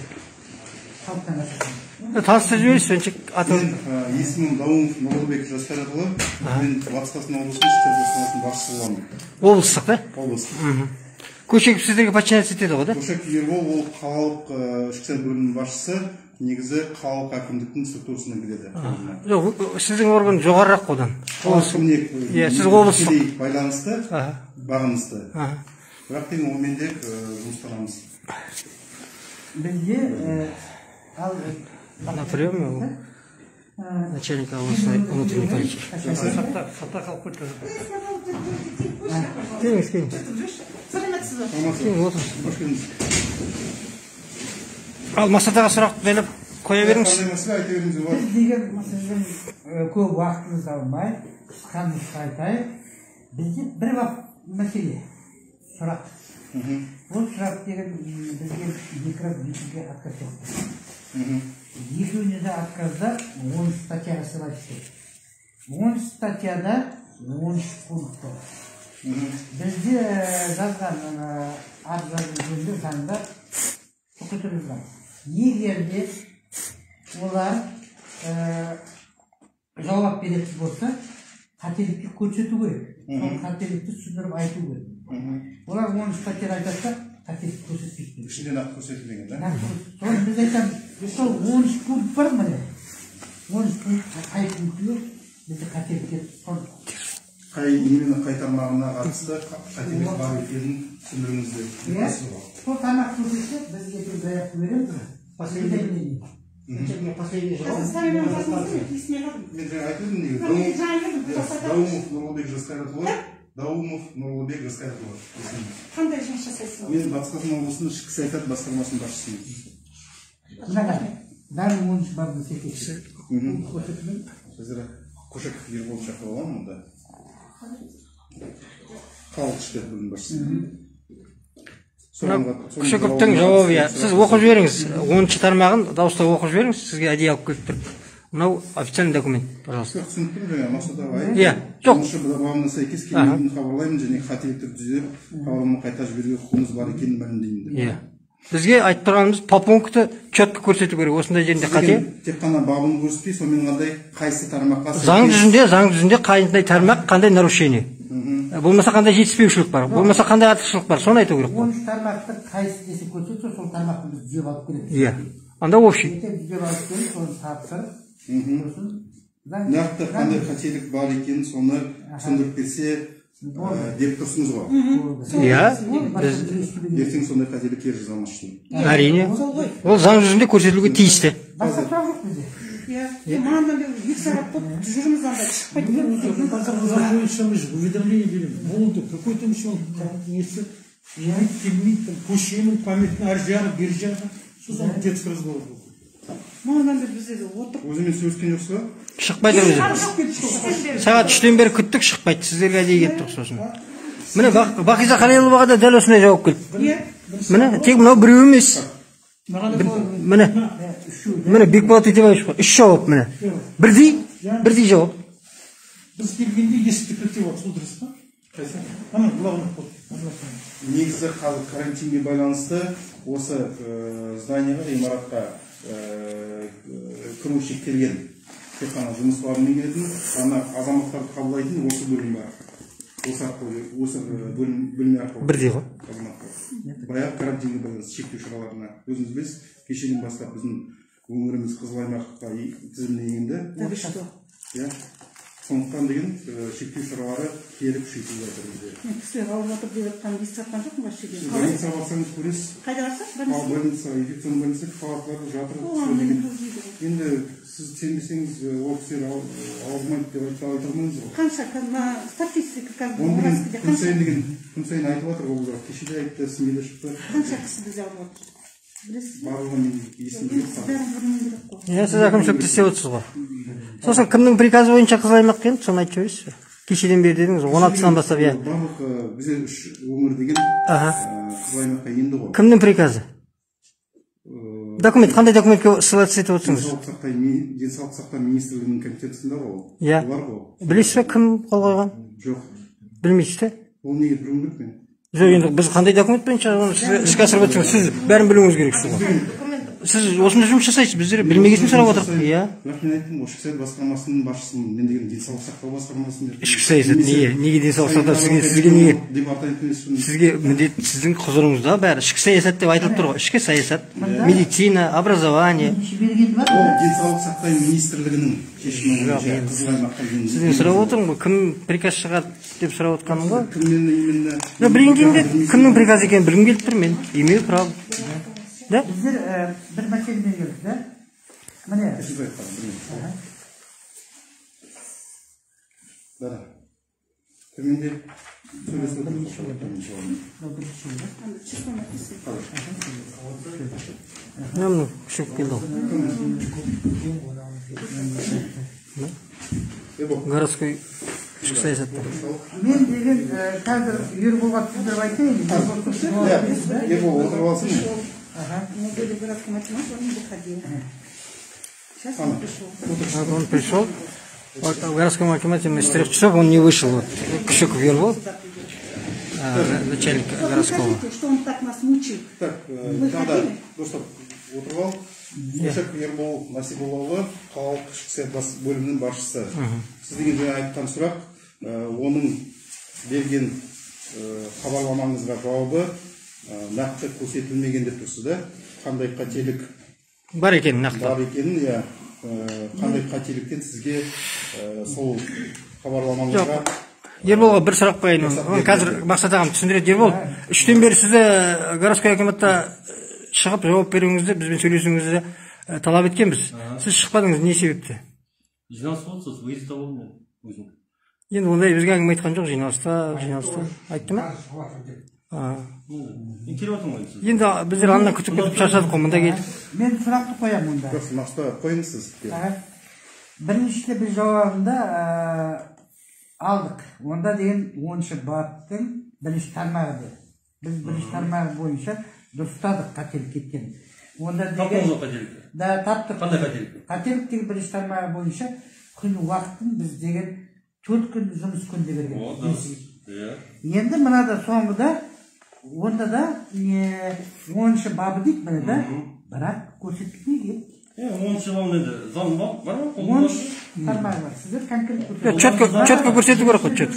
халықтан таныстырып жіберіңізші önce атыңыз мен есімім дауымов нұрлыбек жастар аталы мен батыс қазақстан облысының шетел басқармасының басшысы боламын облыстық да? облыстық көшек сіздерге подчиняться етеді ғой да? Көшек ербол ол қалалық ә, ішкі істер бөлімінің басшысы негізі қалалық әкімдіктің структурасына кіреді жоқ сіздің орган жоғарырақ одан. Иә, сіз облыстық. байланысты Аха. бағынысты. Аха. бірақ енді онымен де e, al на приеме у начальника областной внутренней полиции сапта қалып саламатсыз ба амансыз ба қош келдіңіз ал массажға сұрақ беріп қоя беріңіз айта беріңіз болады деген массаждан көп уақытыңызды алмай қысқа нұсқа айтайық бізде бір мәселе сұрақ ол сұрақ деген бізге екі раз бюджетке отказ болды екеуіне де отказда он статьяға сыйлап істедік он статьяда он үш пункт бар бізде жазған абзац жөнінде заңда оқытылған егер де олар жауап беретін болса қателікті көрсету керек сол қателікті түсіндіріп айту керек олар он үш статьяда айтады да қателік көрсетпейді ішінде нақты көрсетілмеген да соны біз айтамыз сол он үш пункт бар міне он үш пункт қай пунктіге бізде қателіктер қай именно қай тармағына қатысты қателік бар екенін түсіндіріңіздер иә сол тармақ көрсетсе біз ертең заявка береміз последний. Мен жаңа айтып едім нұрлыбек жасқайратұлы даумов нұрлыбек жасқайратұлы қандай жұмыс жасайсыз мен батыс қазақстан облысының ішкі саясат басқармасының басшысымын. Мынаған бәрі он үш бабына сәйкес қазір қошаков ербол шақырып аламын мұнда халық күшіковтың жауабы иә. Сіз оқып жіберіңіз. Оныншы тармағын дауыстап оқып жіберіңіз. Сізге әдейі алып келіп тұр. Мынау официальный документ пожалуйста. Түсініп тұрмын жаңа мақсат ағай Иә, жоқ. бабына сәйкес келмейтінін хабарлаймын және қателікті түзеп хабарламаны қайта жіберуге құқығымыз бар екенін мәлімдеймін деп иә. Бізге айтып тұрғанымыз по пункті четко көрсету керек осындай жерінде қате. тек қана бабын көрсетпей сонымен қандай қайсы тармаққа заң жүзінде заң жүзінде қандай тармақ қандай нарушение. Болмаса қандай жетіспеушілік бар болмаса қандай артықшылық бар соны айту керек қой. Он үш тармақты қайсы десе көрсетсе сол тармақты біз түзеп алып келеміз. Иә. Анда общий. Түзеп алып келіп соны тапсырып сосын нақты қандай қателік бар екенін соны түсіндіріп берсе деп тұрсыңыз ғой иә ертең сондай қателіктер жасамас үшін әрине ол заң жүзінде көрсетілуге тиісті уведомление береміз болды какой то несі келмейді там көшенің памятный ар жағы бер жағы сосын детский разговор отырып өзімен сөйлескен жоқсыз ба? Шықпайды өзі. сағат үштен бері күттік шықпайды. Сіздерге әдейі келіп тұрық сосын. Міне Бақ- бақиза қалиұловаға да дәл осындай жауап келді. Міне тек мынау біреу емес. Міне. Міне бекболат өтебаевич үш жауап міне. Бірдей бірдей жауап. Біз келгенде есікті кілттеп алды сол дұрыс па? Негізі қазір карантинге байланысты осы ә, зданиеға ғимаратқа ә, кіру шектелген? Тек қана жұмыс бабымен келетін ана азаматтарды қабылдайтын осы бөлім бар. Осы арқылы осы ә, бөлім бөлме арқылы. Бірдей ғой. Азаматтар. Баяғы карантинге байланысты шектеу шараларына өзіңіз білесіз. Кешеден бастап біздің өңіріміз қызыл аймаққа и- тізіміне енді. Иә. Сондықтан деген ә, шектеу шаралары кері күшейтіліп жатыр бізде. Мен кісілер ауырып жатыр деп жатқанын естіп жатқан жоқпын вообще больницаға барсаңыз көресіз. Қайда барсақ больница? инфекционный больница палаталар жатыр. Енді сіз сенбесеңіз ә, ол кісілер ауырмайды деп айта алмаймыз ғой. Қанша мына статистика қазір күн сайын қанша деген күн сайын айтып жатыр ол кеше де айтты СМИ-де шықты. Қанша кісі бізде ауырып жатыр білесіз ба иә сіз әкімшілікте істеп отырсыз ғой. Сосын кімнің приказы бойынша қызыл аймақ келді соны айтып жібересіз кешеден бері дедіңіз ғой он алтысынан бастап иә. Барлық бізде үш өңір деген аха. қызыл аймаққа енді ғой. Кімнің приказы? Документ қандай документке ссылаться етіп отырсыңыз? денсаулық сақтау министрлігінің компетенциясында ғой. Ол Иә. олар ғой. Білесіз ба кім қол қойған жоқ. Білмейсіз ба ол неге білуім керек мен? Жоқ енді біз қандай документ бойынша оны сіз іске асырып отырсыз. Сіз бәрін білуіңіз керексіз ғой. Сіз осында жұмыс жасайсыз біздер білмеген сұрап отырмық иә. Бірақ мен айттым ғой ішкі саясат басқармасының басшысымын. Мен деген денсаулық сақтау басқармасының ішкі саясат неге? Неге денсаулық сақтау? Сізге сізге неге? сізге міндет сіздің құзырыңызда бәрі ішкі саясат деп айтылып тұр ғой. Ішкі саясат медицина образование. Ол денсаулық сақтау министрлігінің шешімі сізден сұрап отырмын ғой. Кім приказ шығарды? Деп сұрап отырғаным ғой. Кіммен именно. Жоқ білген кімнің приказы екенін білгім келіп тұр мен. Имею право да? Біздер бір мәселемен келдік да? Міне. Сіз айтқан білмеймін. дара төменде сөйлесіп отырмыз. Мына міне күшігіп келді ғой городской ішкі саясатта мен деген ә, қазір ерболға түсіндіріп айтайын ербол отырып алсын Мы были в городском математике, он не выходил. Сейчас он пришел. Вот он пришел, вот, в городском акимате с трех часов он не вышел. Вот. Кущуков Ербол, а, начальник городского. Скажите, что он так нас мучил. так Вы тағы да ходили? достар отырып ербол насиболлаұлы қалалық ішкі саясат бас- бөлімінің басшысы. Сіз деген жаңа айтқан сұрақ оның берген хабарламаңызға жауабы нақты көрсетілмеген деп тұрсыз да? Қандай қателік Бар екен нақты. бар екенін иә. Қандай қателіктен сізге сол хабарламаңызға Ерболға бір сұрақ қояйын. қазір мақсат ағам түсіндіреді. Ербол үштен бері сізді городской акиматта шығып жауап беруіңізді бізбен сөйлесуіңізді ә, талап еткенбіз. Сіз шықпадыңыз не себепті? Жиналыс болды сосын выезд ғой мен өзім енді ондай бізге әңгіме айтқан жоқ жиналыста жиналыста. айтты ма? Мен келіп жатырмын ғой енді біздер анда күтіп күтіп шаршадық қой мында келдік мен сұрақты қоямын онда. Нақты қойыңыз сіз. Біріншіде біз жауабында алдық. Онда деген оныншы баптың бірінші тармағы деді біз бірінші тармағы бойынша дұрыстадық қателік кеткен. Онда деген да таптық қандай қателік қателік деген бірінші тармағы бойынша күн уақытын біз деген төрт күн жұмыс күнде берген. Иә. Енді мынада соңғыда онда да оныншы бабы дейді міне да. Бірақ көрсетілмеген оныншы бабында енді заң бар бар ма қолданылады? тармағы бар сіздер четко четко көрсету керек қой четко.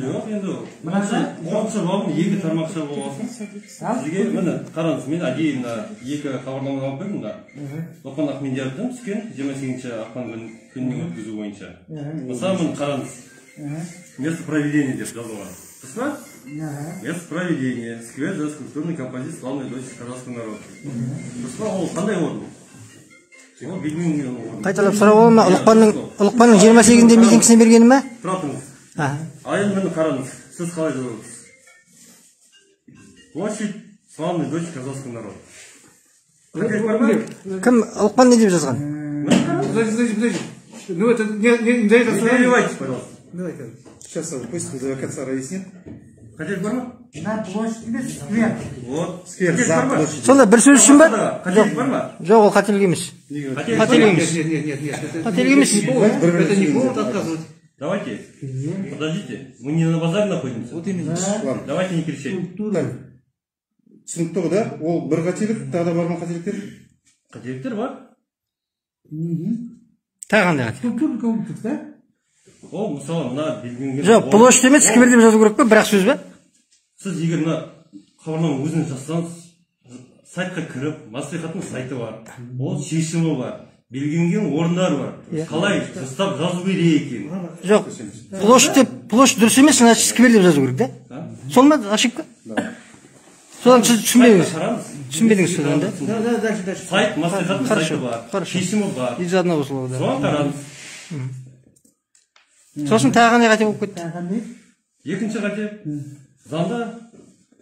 Жоқ енді оныншы оныншы бабын екі тармақша болған сізге міне қараңыз мен әдейі мына екі хабарламаны алып бердім мына лоқан ахмедияровтан түскен жиырма сегізінші ақпан күн- күніне өткізу бойынша мысалы міне қараңыз место проведения деп жазылған дұрыс па место проведения сквер жас культурной композиции славной дочь казахского народа дұрыс па ол қандай орын қайталап сұрап ма? Ұлықпанның ұлықпанның жиырма сегізінде митингісіне бергені ма тұра тұрыңыз айымхан қараңыз сіз қалай жауабыңыз площадь славный дочь казахского народа. Кім? Ұлықпан не деп жазған? Подожди подожди подожди. Ну это не не не перебивайте пожалуйста. Давай сейчас пусть до конца разъяснит Қателік бар ма? мына площадь емес сквер Вот. Сквер, сонда бір сөз үшін ба Қателік бар ма? жоқ ол қателік емес Қателік емес Нет, нет, нет, нет. Это, қателік емес это не повод отказывать. Давайте. Подождите. Мы не на базаре находимся. Вот именно. Давайте не кричать. Түсінікті ғой да ол бір қателік тағы да бар ма қателіктер Қателіктер бар. тағы қандай қателік Ол мысалы мына белгіленген жоқ площадь емес сквер деп жазу керек па бір ақ сөз ба сіз егер мына хабарламаны өзіңіз жазсаңыз сайтқа кіріп мәслихаттың сайты бар ол шешімі бар белгіленген орындары бар. Қалай дұрыстап жазу керек екенін жоқ площадь деп площадь дұрыс емес значит сквер деп жазу керек да. Сол ма ошибка. Содан сіз түсінбедіңіз. Түсінбедіңіз содан да. Сайт мәслихаттың Хорошо, сайты бар хорошо. шешімі бар. Из одного слова да. Соған қараңыз. Сосын тағы қандай қате болып кетті? Екінші қате. Заңда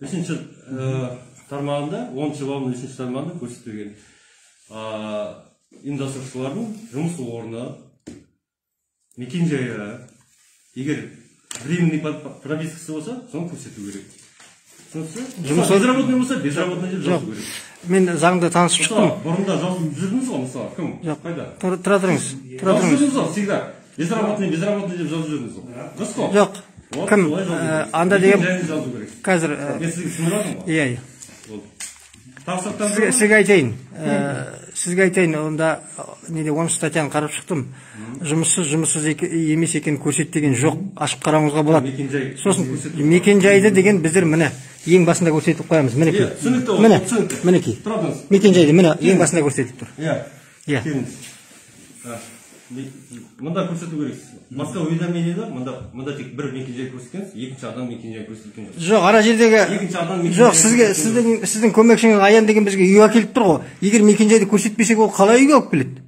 үшінші тармағында оныншы бабының үшінші тармағында көрсетілген ұйымдастырушылардың жұмыс орны мекенжайы егер временный пропискасы болса соны көрсету керек. Жұмыс- безработный болса безработный деп жазу керек. мен заңды танысып шықтым. бұрында жазып жүрдіңіз ғой мысалы кім? Жоқ. Қайда? Тұра тұрыңыз тұра тұрыңыз жүрдіңіз ғой всегда. Безработный безработный деп жазып жүрдіңіз ғой. Дұрыс қой. Жоқ. Кім керек. анда деген қазір мен сізге ғой иә иә сізге, айтайын сізге айтайын онда неде он статьяны қарап шықтым. Жұмыссыз жұмыссыз емес екенін көрсет деген жоқ ашып қарауыңызға болады. Сосын мекенжайды деген біздер міне ең басында көрсетіп қоямыз. Мінекей түсінікті міне мінекей тұра тұрыңыз мекенжайды міне ең басында көрсетіп тұр. Иә. Иә. Мында көрсету керексіз басқа уведомлениеда мында мында тек бір мекенжай көрсеткенсіз екінші адам мекенжайы көрсетілген жоқ жоқ ана жердегі екінші адам жоқ сізге сіздің сіздің көмекшіңіз аян деген бізге үйге әкеліп тұр ғой егер мекенжайды көрсетпесек ол қалай үйге алып келеді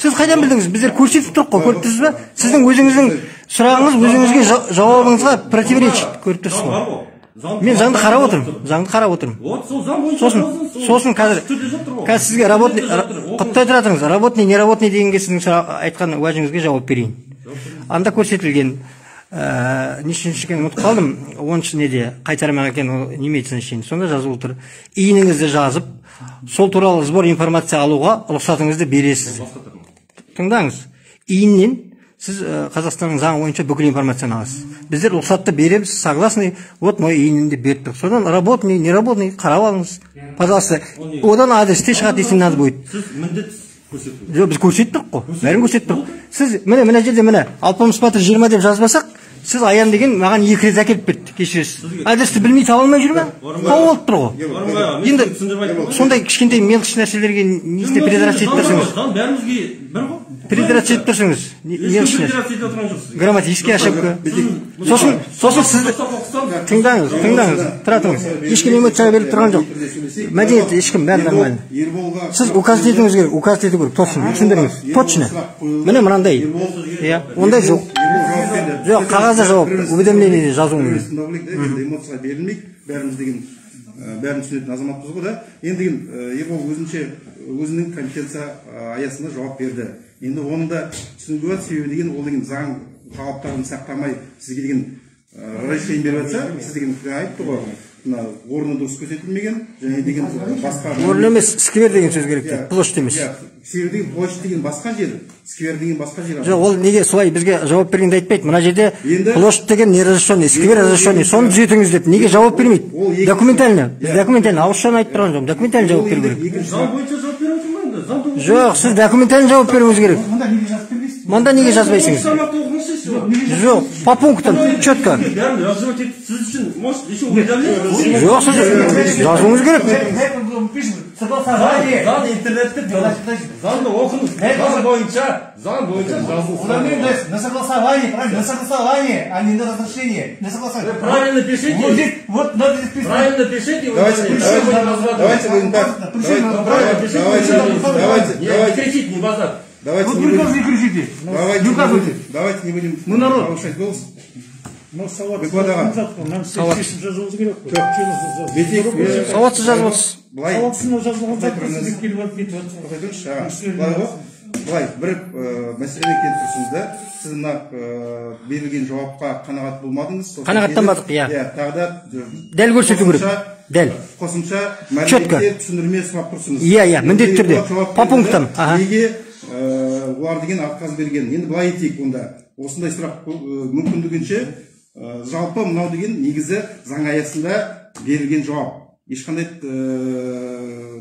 сіз қайдан білдіңіз біздер көрсетіп тұрмық қой көріп тұрсыз ба сіздің өзіңіздің сұрағыңыз өзіңізге жа- жауабыңызға противоречит көріп тұрсыз ғой мен заңды қарап отырмын. заңды қарап отырмын. Вот сол заң бойынша сосын сосын қазір қазір сізге работный құттай тұра тұрыңыз работный неработный дегенге сіздің айтқан уәжіңізге жауап берейін. Анда көрсетілген ә, нешінші екенін ұмытып қалдым. Оныншы неде қай тармақ екенін ол не имеет значения сонда жазылып тұр. Иініңізді жазып сол туралы сбор информация алуға рұқсатыңызды бересіз. Тыңдаңыз. Иіннен сіз қазақстанның заңы бойынша бүкіл информацияны аласыз біздер рұқсатты береміз согласны вот мой деп беріп тұр содан работный неработный қарап алыңыз. Пожалуйста. Одан адресте шығады если надо будет. Сіз міндетсіз жоқ біз көрсетіп тұрмық қой бәрін көрсетіп тұрмық сіз міне мына жерде міне алпамыс батыр жиырма деп жазбасақ сіз аян деген маған екі рет әкеліп берді кешіресіз адресті білмей таба алмай жүр ма тауып алып тұр ғой енді сондай кішкентай мелочь нәрселерге несіне предотрачить етіп тұрсыңыз заң бәрімізге бір ғой предотрачить етіп тұрсыңыз Не- мелочь грамматический ошибка сосын сосын сізді тыңдаңыз тыңдаңыз тұра тұрыңыз ешкім эмоцияға беріліп тұрған жоқ мәдениет ешкім бәрі нормально сіз указать етуіңіз керек указать ету керек точно түсіндіріңіз точно міне мынандай иә ондай жоқ жоқ қағазда жауап уведомлениеде жазуың керек эмоцияға берілмейік бәріміз деген бәрін түсінетін азаматпыз ғой да. Енді деген ербол өзінше өзінің компетенция аясында жауап берді. Енді оның да түсінуге болады себебі деген ол деген заң талаптарын сақтамай сізге деген разрешение беріп жатса сіз деген айтты ғой. Мына орны дұрыс көрсетілмеген және деген басқа орын емес сквер деген сөз керек дейді площадь емес иә сквер деген площадь деген басқа жер. Сквер деген басқа жер. Жоқ ол неге солай бізге жауап бергенде айтпайды. Мына жерде Енді- площадь деген неразрешенный сквер разрешенный соны түзетіңіз деп. Неге жауап бермейді? документально біз Иә. документально ауызшаны айтып тұрған жоқпын. Документально жауап беру керек. екінші заң бойынша жауап беріп отырмын ғой мында заңда оқып жоқ сіз документально жауап беруіңіз керек. Мында неге жазып бермейсіз? Мында неге жазбайсыңыз? жоқ по пунктам четко бәрін жазып өтеді сіз үшін может еще уведомление жоқ сіз жазуыңыз керек Как мы пишем? Согласование. заң интернетте заңды оқыңыз заң бойынша заң бойынша жазылсын Уравнение дальше. На согласование, правильно? На согласование, а не на разрешение. На согласование. правильно пишите. Вот здесь, вот надо здесь писать. правильно пишите Давайте, давайте, давайте будем так. Давайте, давайте, давайте, не давайте, кричите не базар Давайте вот не будем... не кричите. Давайте не указывайте. Давайте не будем Мы народ. повышать голос. сауатсыз жазып отырсыз былай былай бір мәселеге келіп тұрсыз да. Сіз мына э, берілген жауапқа қанағат болмадыңыз? Қанағаттанбадық иә. иә тағы да э, дәл көрсету керек. Дәл. қосымша мәліметтер түсіндірме сұрап тұрсыңыз. Иә иә міндетті түрде. по пунктам. Неге олар деген отказ берген. Енді былай етейік онда. Осындай сұрақ ә, мүмкіндігінше ә, жалпы мынау деген негізі заң аясында берілген жауап. Ешқандай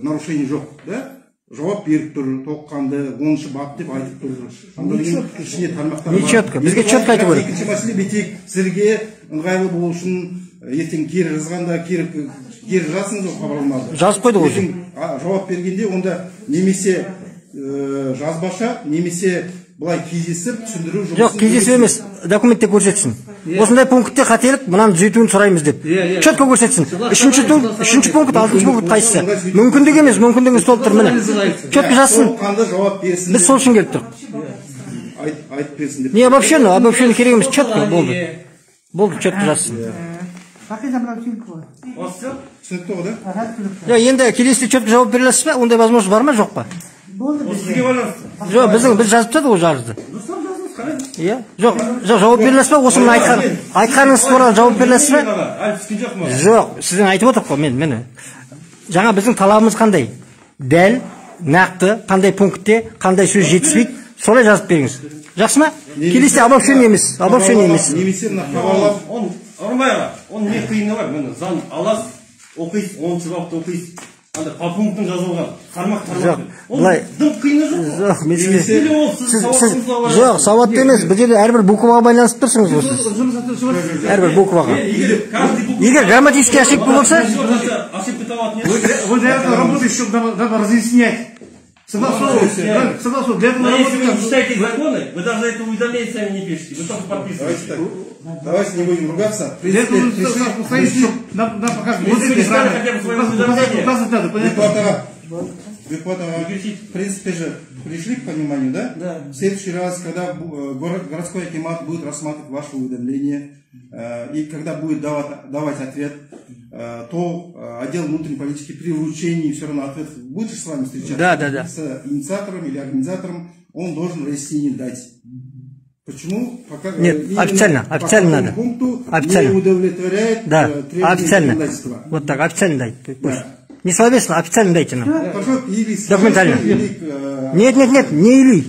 нарушение жоқ да? Жауап беріп тұр толыққанды оныншы бап деп айтып тұр. Ішіне тармақтар Не четко, бізге четко айту керек. екінші мәселе бетек сіздерге ыңғайлы болу үшін ертең кері жазғанда кері кері жазсыңыз ол хабарламаны жазып ертең а, жауап бергенде онда немесе ә, жазбаша немесе былай кездесіп түсіндіру жоқ жұмысын кездесу емес. документте көрсетсін. Осындай пунктте қателік мынаны түзетуін сұраймыз деп. Четко көрсетсін. Үшінші пункт үшінші пункт алтыншы пункт қайсысы мүмкіндік емес мүмкіндігіңіз толып тұр міне. четко жазсын. Жауап берсін? Біз сол үшін келіп тұрық. Айт- айтып берсін деп. Не обобщенно обобщенно керек емес четко болды. болды четко жазсын. Бақида мынау осы все түсінікті ғой да? Жоқ енді келесіде четко жауап бере аласыз ба? Ондай возможность бар ма? Жоқ па? Болды сізге байланысты. Жоқ біздің біз жазып тастадық ол жарызды. Иә? Жоқ жоқ жауап бере аласыз ба осы мына айтқан айтқаныңыз туралы жауап бере аласыз ба әлі түскен жоқ маған. Жоқ сізден айтып отырмық қой мен міне жаңа біздің талабымыз қандай? Дәл нақты қандай пунктте қандай сөз жетіспейді солай жазып беріңіз. Жақсы ма? Келесіде обобщение емес обобщение емес. немесе мына хабарлап он ұрмай аға оның не қиыны бар? Міне заң аласыз оқисыз оныншы бапты оқисыз. Андай по пунктын жазылған. Тармақ тармақ Жоқ, былай- дым қиыны сауатты емес бұл жерде әрбір букваға байланысып тұрсыңыз ғой сіз әрбір букваға. Егер грамматический ошибка болса Вы для этого надо разъяснять. Согласовывать. правильно? Согласовывать. Для этого Но если вы не читаете законы, вы даже это уведомление сами не пишете, вы только давайте подписываете. так давайте не будем ругаться Для этого нам, нам показывать. Если вы не Правильно. ставите хотя бы свое Указывать- уведомление. указывать надо, понятно? Не кричите. в принципе же пришли к пониманию, да? Да. В следующий раз, когда э, горо- городской акимат будет рассматривать ваше уведомление, э, и когда будет давать, давать ответ, э, то отдел внутренней политики при вручении все равно ответ будет с вами встречаться. Да, да, да. С инициатором или организатором, он должен разъяснение дать. Почему? Пока, Нет, официально, по официально надо. пункту Официально. не удовлетворяет да требования официально вот так официально дайте пусть не словесно официально дайте нам. Документально. э, нет нет нет не или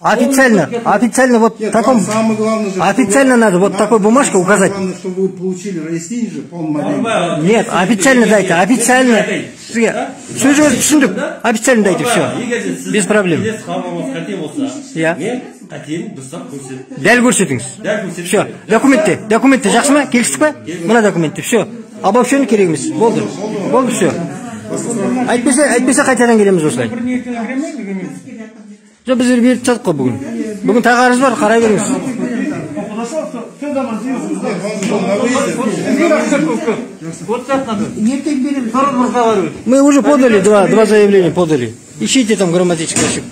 официально официально вот в Нет, таком главное же, официально надо вот такой самое указать. Главное, чтобы вы получили разъяснение же в полном объеме. Нормально. нет официально дайте официально. сізге сөзіңізді түсіндік официально дайте все без проблем. келесі хабарыңыз қате болса Иә. мен қатені дұрыстап көрсетіп дәл көрсетіңіз все документте документте жақсы ма? Келістік па мына документте все обобщение керек емес болды болды все әйтпесе әйтпесе қайтадан келеміз осылай. Жоқ біздер беріп тастадық қой бүгін. Бүгін тағарыз бар қарай беріңіз. Мы уже подали два два заявления подали. Ищите там грамматический ошибку